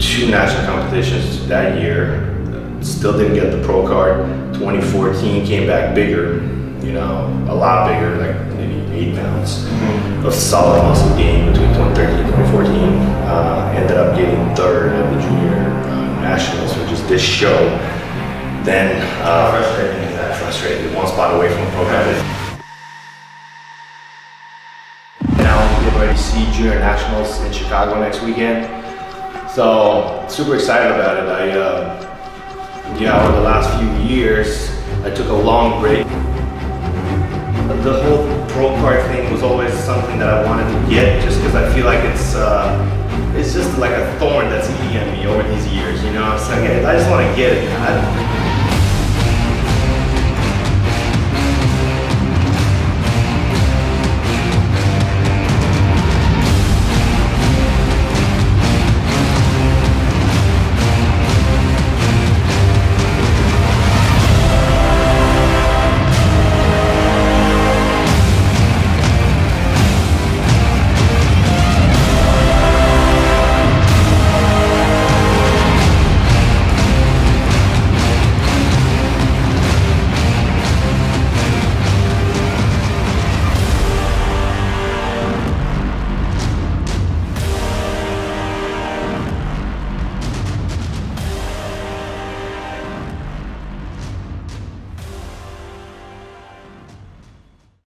two national competitions that year. Still didn't get the pro card. 2014 came back bigger, you know, a lot bigger, like maybe eight pounds Mm-hmm. of solid muscle gain between 2013 and 2014. Uh, ended up getting third at the junior uh, nationals, which is this show. Then uh, that? frustrated, one spot away from pro card. Now getting to see junior nationals in Chicago next weekend. So super excited about it. I, uh, yeah, over the last few years, I took a long break. The whole pro card thing was always something that I wanted to get, just because I feel like it's, uh, it's just like a thorn that's eating at me over these years. You know, it's like I just want to get it. I,